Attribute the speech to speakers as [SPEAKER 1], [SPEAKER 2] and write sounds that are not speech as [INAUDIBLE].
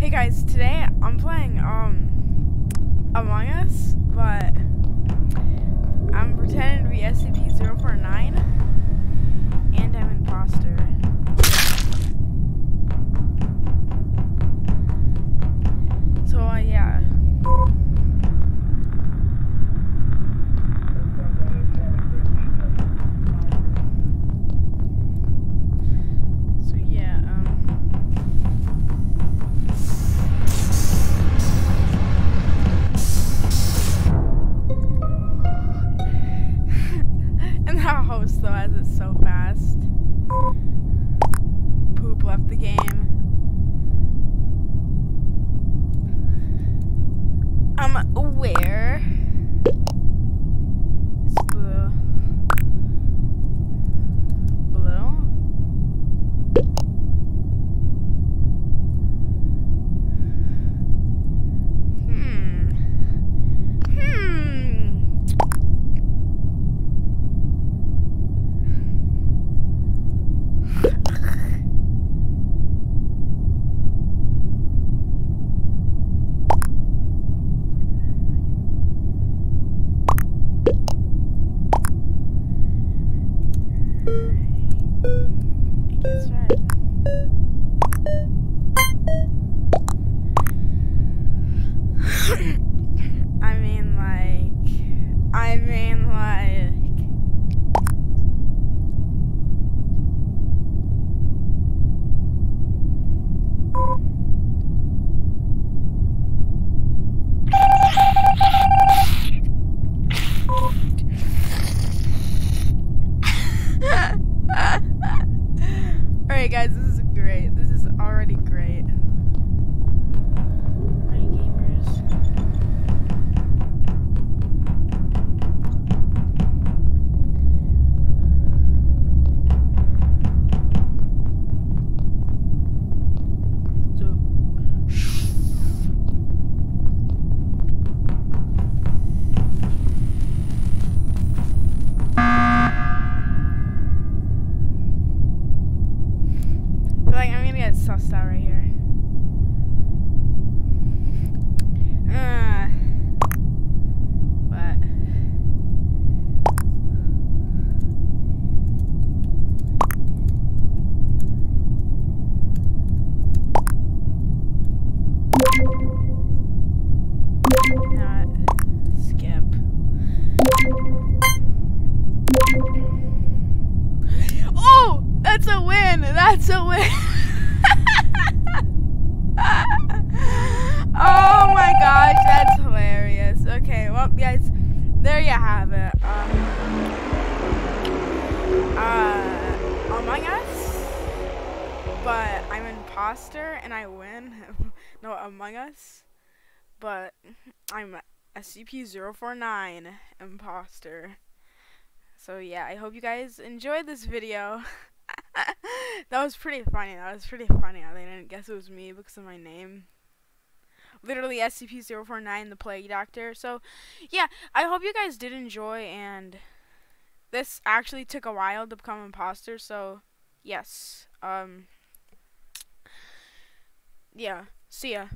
[SPEAKER 1] Hey guys, today I'm playing um Among Us, but I'm pretending to be SCP-049 and I'm an imposter. I'm I guess right. Sussed out right here. Uh, but not skip. [LAUGHS] Oh, that's a win. That's a win. [LAUGHS] [LAUGHS] oh my gosh, that's hilarious. Okay, well, guys, there you have it. Um, uh, Among Us, but I'm imposter and I win. [LAUGHS] no, Among Us, but I'm SCP-049 imposter. So yeah, I hope you guys enjoyed this video. [LAUGHS] [LAUGHS] that was pretty funny. That was pretty funny. They didn't guess it was me because of my name. Literally SCP-049, the Plague Doctor. So yeah, I hope you guys did enjoy and this actually took a while to become imposter. So yes, um, yeah. See ya.